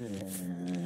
Yeah.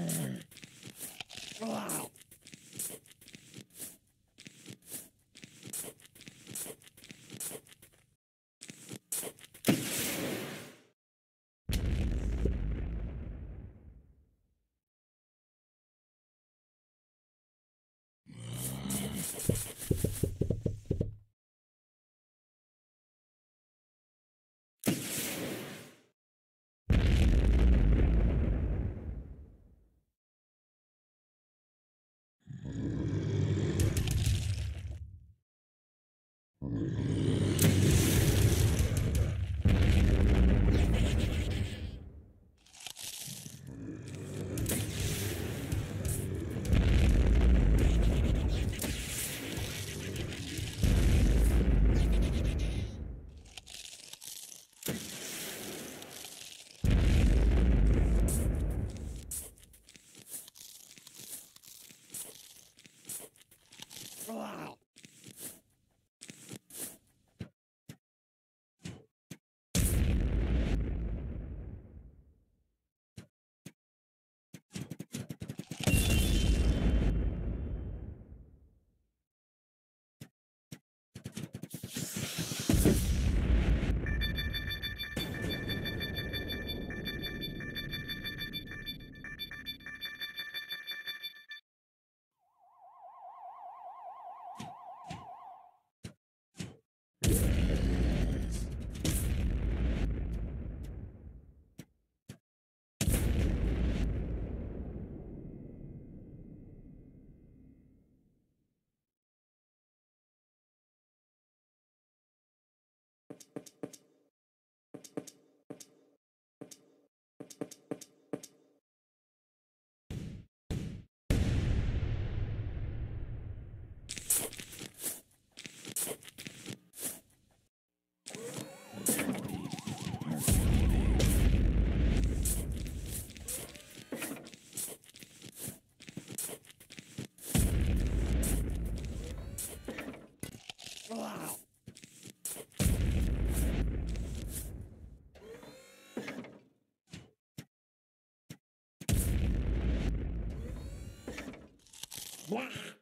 Wah!